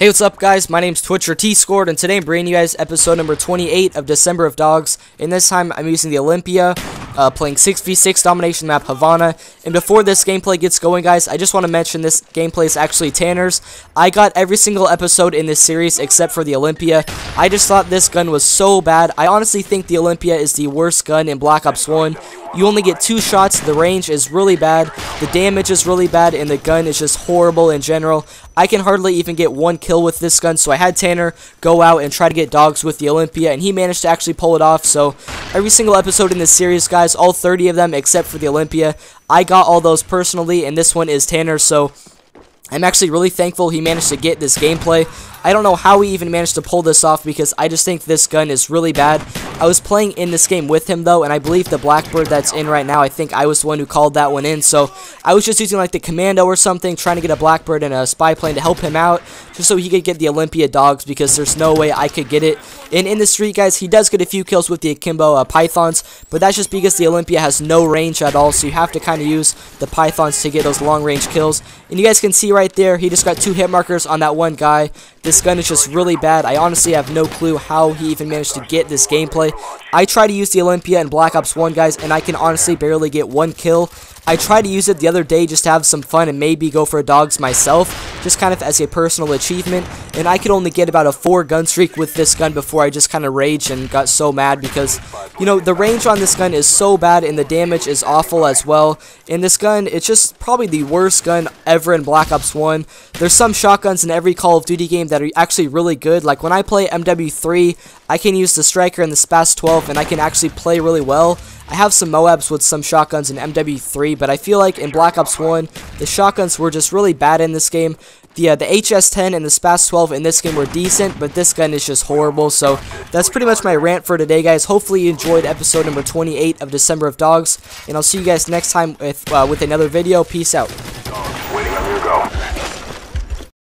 Hey, what's up, guys? My name's Twitcher TSkord, and today I'm bringing you guys episode number 28 of December of Dogs. And this time, I'm using the Olympia, uh, playing 6v6 domination map Havana. And before this gameplay gets going, guys, I just want to mention this gameplay is actually Tanner's. I got every single episode in this series except for the Olympia. I just thought this gun was so bad. I honestly think the Olympia is the worst gun in Black Ops 1. You only get two shots, the range is really bad, the damage is really bad, and the gun is just horrible in general. I can hardly even get one kill with this gun, so I had Tanner go out and try to get dogs with the Olympia, and he managed to actually pull it off, so every single episode in this series, guys, all 30 of them except for the Olympia, I got all those personally, and this one is Tanner, so I'm actually really thankful he managed to get this gameplay. I don't know how he even managed to pull this off because I just think this gun is really bad. I was playing in this game with him though, and I believe the Blackbird that's in right now, I think I was the one who called that one in. So I was just using like the Commando or something, trying to get a Blackbird and a spy plane to help him out, just so he could get the Olympia dogs because there's no way I could get it. And in the street, guys, he does get a few kills with the Akimbo uh, Pythons, but that's just because the Olympia has no range at all, so you have to kind of use the Pythons to get those long-range kills. And you guys can see right there, he just got two hit markers on that one guy. This gun is just really bad. I honestly have no clue how he even managed to get this gameplay. I try to use the Olympia in Black Ops 1, guys, and I can honestly barely get one kill. I tried to use it the other day just to have some fun and maybe go for dogs myself, just kind of as a personal achievement, and I could only get about a 4 gun streak with this gun before I just kind of raged and got so mad because, you know, the range on this gun is so bad and the damage is awful as well. In this gun, it's just probably the worst gun ever in Black Ops 1. There's some shotguns in every Call of Duty game that are actually really good, like when I play MW3, I can use the Striker and the SPAS 12 and I can actually play really well. I have some MOABs with some shotguns in MW3, but I feel like in Black Ops 1, the shotguns were just really bad in this game. The, uh, the HS-10 and the SPAS-12 in this game were decent, but this gun is just horrible. So that's pretty much my rant for today, guys. Hopefully you enjoyed episode number 28 of December of Dogs, and I'll see you guys next time with, uh, with another video. Peace out.